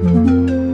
Música